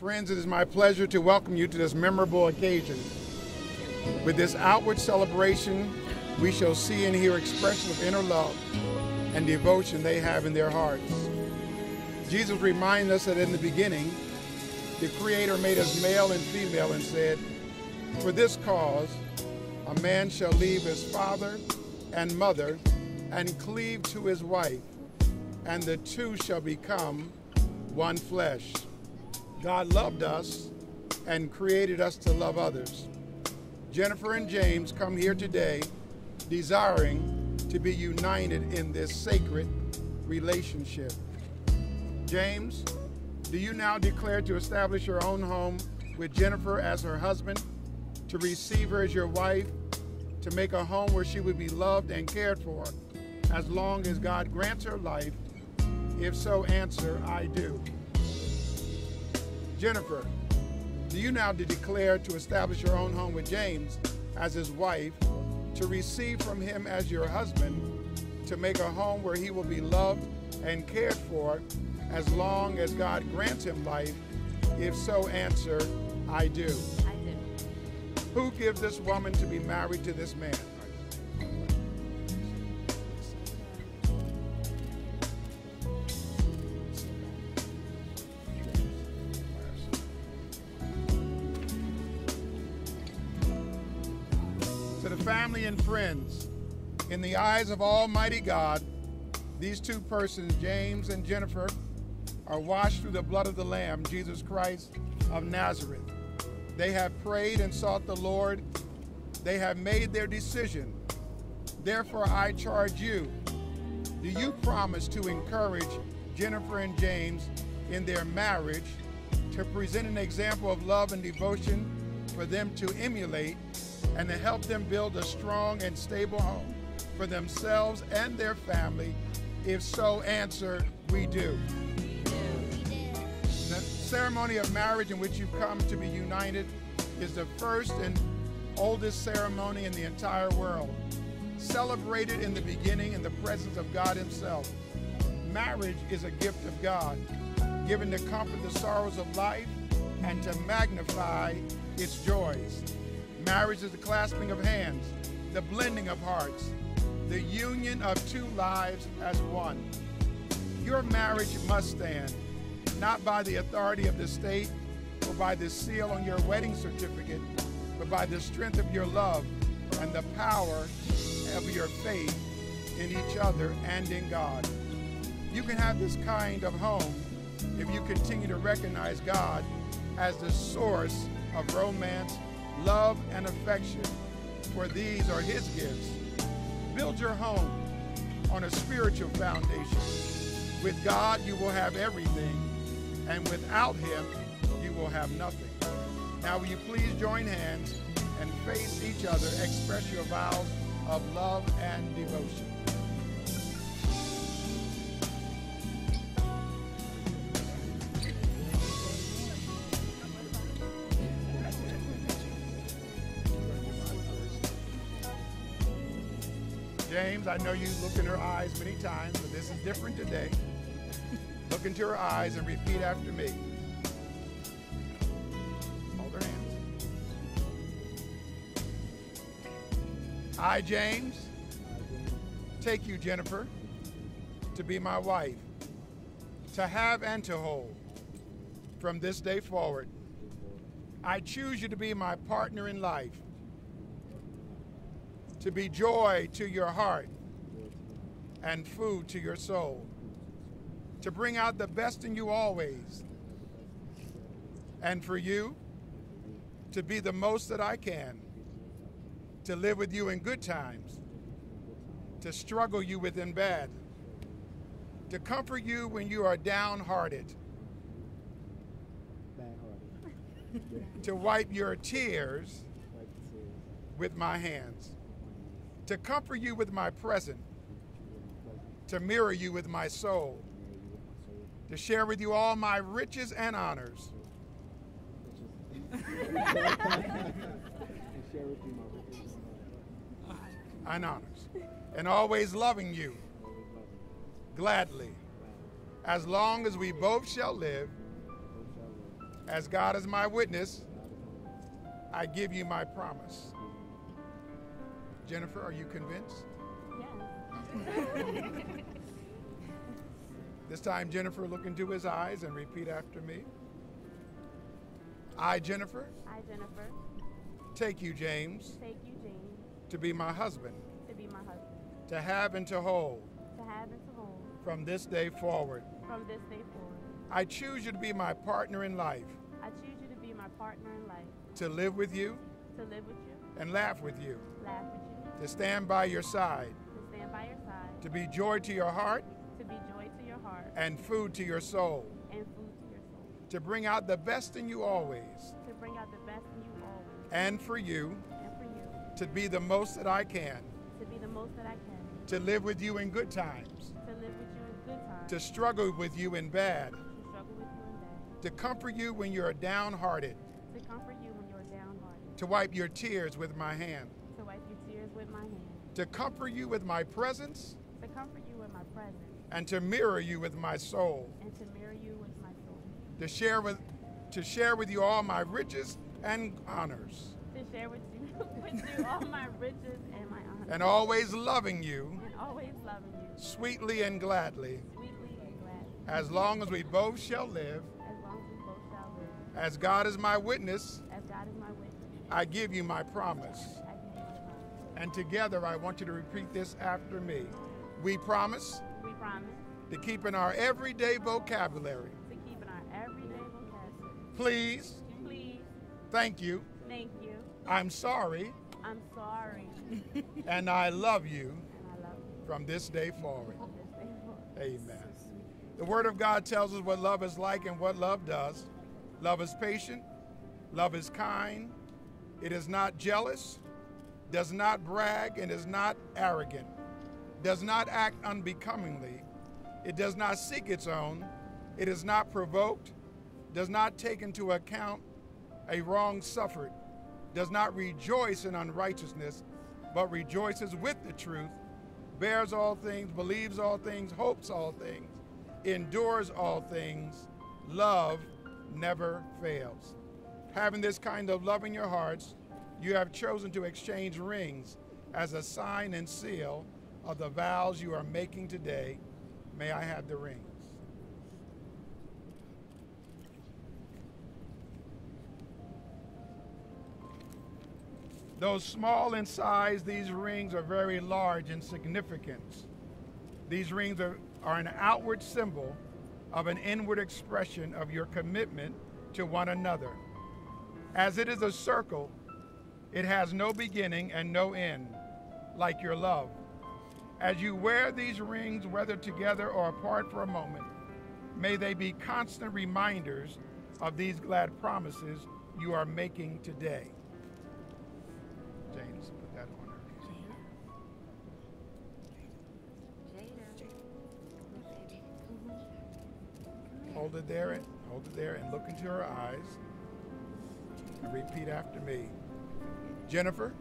Friends, it is my pleasure to welcome you to this memorable occasion. With this outward celebration, we shall see and hear expression of inner love and devotion they have in their hearts. Jesus reminds us that in the beginning, the Creator made us male and female and said, For this cause, a man shall leave his father and mother and cleave to his wife, and the two shall become one flesh. God loved us and created us to love others. Jennifer and James come here today desiring to be united in this sacred relationship. James, do you now declare to establish your own home with Jennifer as her husband, to receive her as your wife, to make a home where she would be loved and cared for as long as God grants her life? If so, answer, I do. Jennifer, do you now declare to establish your own home with James as his wife, to receive from him as your husband, to make a home where he will be loved and cared for as long as God grants him life? If so, answer, I do. I do. Who gives this woman to be married to this man? Family and friends, in the eyes of Almighty God, these two persons, James and Jennifer, are washed through the blood of the Lamb, Jesus Christ of Nazareth. They have prayed and sought the Lord. They have made their decision. Therefore, I charge you do you promise to encourage Jennifer and James in their marriage, to present an example of love and devotion for them to emulate, and to help them build a strong and stable home for themselves and their family? If so, answer, we do. The ceremony of marriage in which you come to be united is the first and oldest ceremony in the entire world. Celebrated in the beginning in the presence of God Himself. Marriage is a gift of God, given to comfort the sorrows of life and to magnify its joys. Marriage is the clasping of hands, the blending of hearts, the union of two lives as one. Your marriage must stand, not by the authority of the state or by the seal on your wedding certificate, but by the strength of your love and the power of your faith in each other and in God. You can have this kind of home if you continue to recognize God as the source of romance, love, and affection, for these are His gifts. Build your home on a spiritual foundation. With God, you will have everything, and without Him, you will have nothing. Now, will you please join hands and face each other, express your vows of love and devotion. James, I know you look in her eyes many times, but this is different today. Look into her eyes and repeat after me. Hold her hands. I, James, take you, Jennifer, to be my wife, to have and to hold from this day forward. I choose you to be my partner in life, to be joy to your heart and food to your soul, to bring out the best in you always, and for you to be the most that I can, to live with you in good times, to struggle you with in bad, to comfort you when you are downhearted, to wipe your tears with my hands, to comfort you with my present, to mirror you with my soul, to share with you all my riches and honors. and honors, and always loving you gladly, as long as we both shall live As God is my witness, I give you my promise. Jennifer, are you convinced? Yes. This time, Jennifer, look into his eyes and repeat after me. I, Jennifer, I, Jennifer, take you, James, take you, James, to be my husband, to be my husband, to have and to hold. To have and to hold. From this day forward. from this day forward. I choose you to be my partner in life, I choose you to be my partner in life, to live with you to live with you, and laugh with you, laugh with you, to stand by your side, to stand by your side, to be joy to your heart to be joy to your heart. and food to your soul, and food to your soul, to bring out the best in you always, to bring out the best in you always, and for you and for you. to be the most that I can, to be the most that I can, to live with you in good times, to live with you in good times, to struggle with you in bad, to struggle with you in bad, to comfort you when you're downhearted, to comfort you when you're downhearted, to wipe your tears with my hand, to wipe your tears with my hand, to comfort you with my presence, to comfort you with my presence, and to mirror you with my soul, and to mirror you with my soul. to share with to share with you all my riches and honors, to share with you with you all my riches and my honor, and always loving you and always loving you. sweetly and gladly, sweetly and gladly, as long as we both shall live. as long as we both shall live. As God is my witness, As God is my witness, I give you my promise. And together, I want you to repeat this after me. We promise We promise to keep in our everyday vocabulary. to keep in our everyday vocabulary. Please, Please, thank you, thank you. I'm sorry, I'm sorry, and I love you and I love you. from this day forward. From this day forward. Amen. The Word of God tells us what love is like and what love does. Love is patient, love is kind, it is not jealous, does not brag, and is not arrogant, does not act unbecomingly, it does not seek its own, it is not provoked, does not take into account a wrong suffered, does not rejoice in unrighteousness, but rejoices with the truth, bears all things, believes all things, hopes all things, endures all things. Love never fails. Having this kind of love in your hearts, you have chosen to exchange rings as a sign and seal of the vows you are making today. May I have the rings? Though small in size, these rings are very large in significance. These rings are, are an outward symbol of an inward expression of your commitment to one another. As it is a circle, it has no beginning and no end, like your love. As you wear these rings, whether together or apart for a moment, may they be constant reminders of these glad promises you are making today. James, put that on her. Hold it there and hold it there and look into her eyes and repeat after me. Jennifer,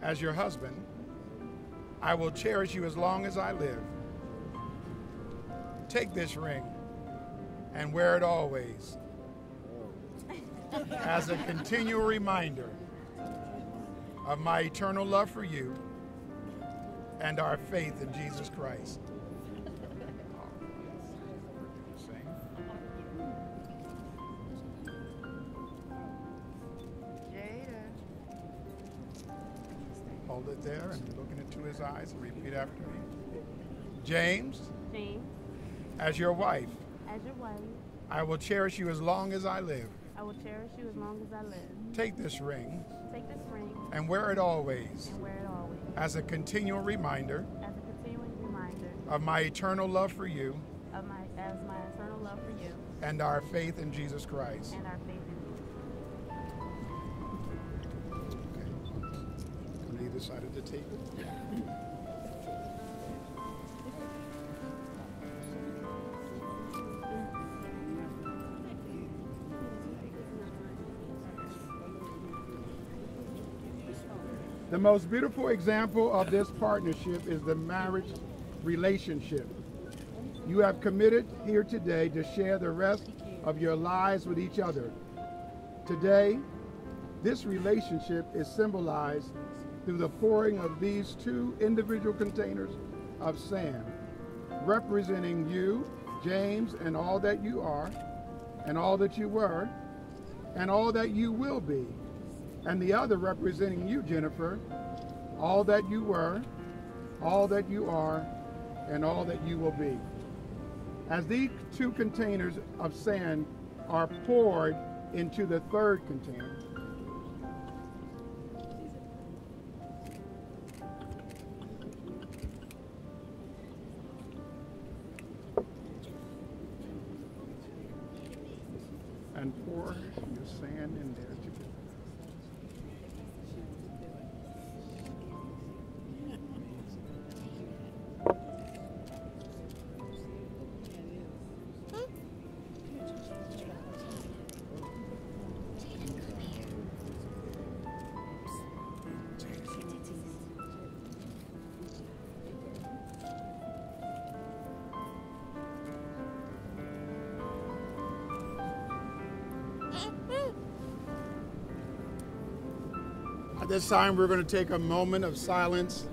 as your husband, I will cherish you as long as I live. Take this ring and wear it always as a continual reminder of my eternal love for you and our faith in Jesus Christ. Hold it there and looking into his eyes and repeat after me. James, James, as your wife, as your wife, I will cherish you as long as I live. I will cherish you as long as I live. Take this ring Take this ring and wear it always and wear it always as a continual reminder as a continuing reminder of my eternal love for you of my as my eternal love for you and our faith in Jesus Christ. and our faith Side of the table. The most beautiful example of this partnership is the marriage relationship. You have committed here today to share the rest of your lives with each other. Today, this relationship is symbolized through the pouring of these two individual containers of sand, representing you, James, and all that you are, and all that you were, and all that you will be, and the other representing you, Jennifer, all that you were, all that you are, and all that you will be. As these two containers of sand are poured into the third container, and pour your sand in there At this time, we're going to take a moment of silence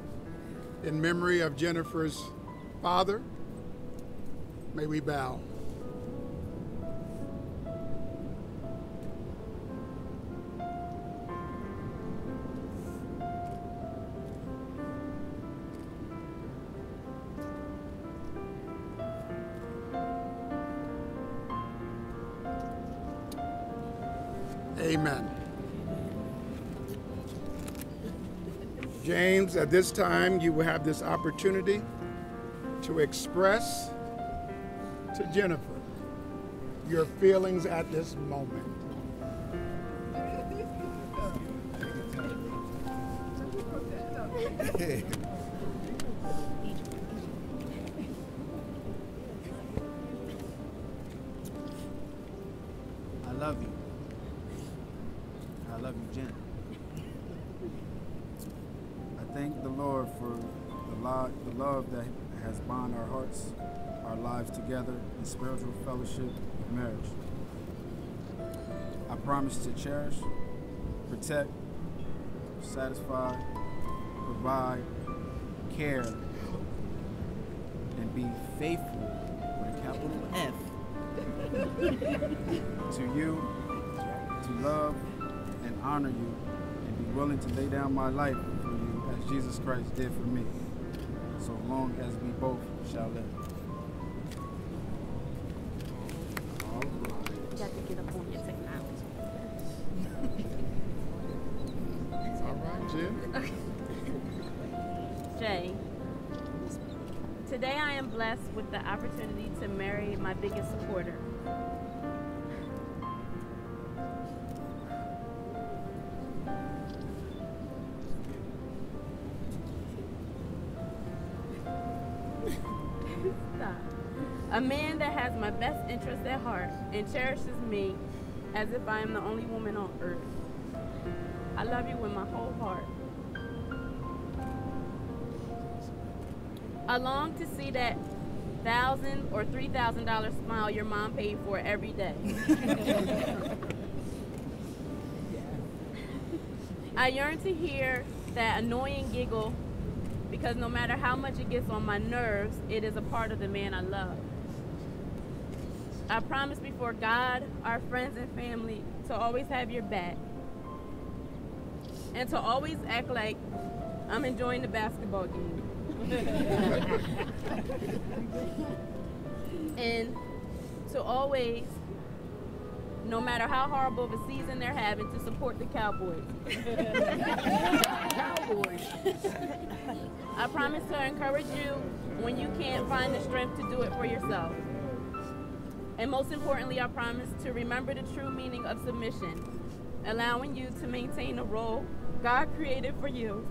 in memory of Jennifer's father. May we bow. Amen. James, at this time, you will have this opportunity to express to Jennifer your feelings at this moment. I love you. I love you, Jen. Thank the Lord for the, lo- the love that has bound our hearts, our lives together in spiritual fellowship of marriage. I promise to cherish, protect, satisfy, provide, care, and be faithful with a capital F to you, to love and honor you, and be willing to lay down my life Jesus Christ did for me, so long as we both shall live. All right. You got to get up on your technology. All right, Jen? Jay, today I am blessed with the opportunity to marry my biggest supporter. My best interests at heart and cherishes me as if I am the only woman on earth. I love you with my whole heart. I long to see that thousand or three thousand dollar smile your mom paid for every day. I yearn to hear that annoying giggle because no matter how much it gets on my nerves, it is a part of the man I love. I promise before God, our friends, and family to always have your back and to always act like I'm enjoying the basketball game. and to always, no matter how horrible of a season they're having, to support the Cowboys. Cowboys. I promise to encourage you when you can't find the strength to do it for yourself. And most importantly, I promise to remember the true meaning of submission, allowing you to maintain the role God created for you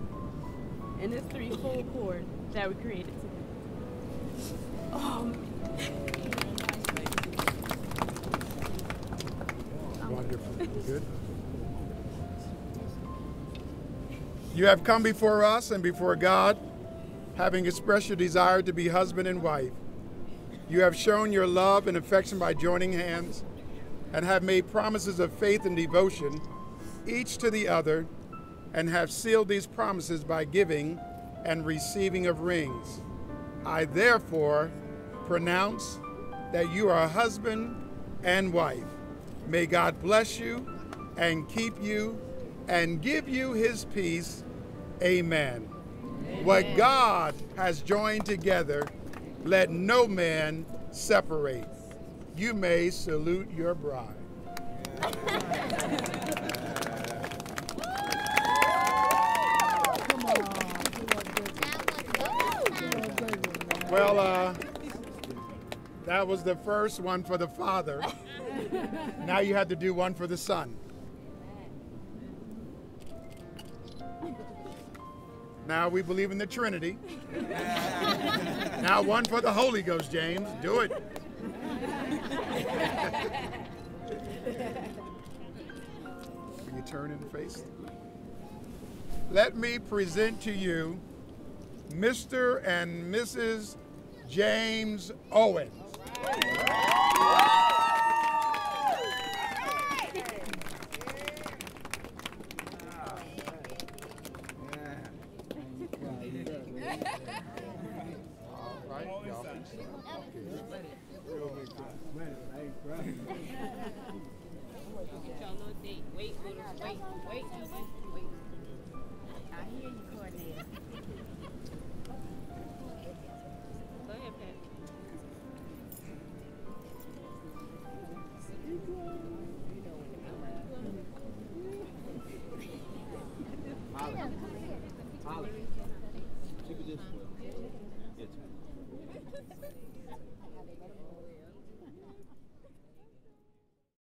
in this threefold cord that we created today. Oh, um, Wonderful. Good. You have come before us and before God, having expressed your desire to be husband and wife. You have shown your love and affection by joining hands and have made promises of faith and devotion, each to the other, and have sealed these promises by giving and receiving of rings. I therefore pronounce that you are husband and wife. May God bless you and keep you and give you his peace. Amen. Amen. What God has joined together, let no man separate. You may salute your bride. well, uh, that was the first one for the father. now you have to do one for the son. Now we believe in the Trinity. now one for the Holy Ghost, James. Do it. Will you turn and face? Let me present to you Mr. and Mrs. James Owens. Wait.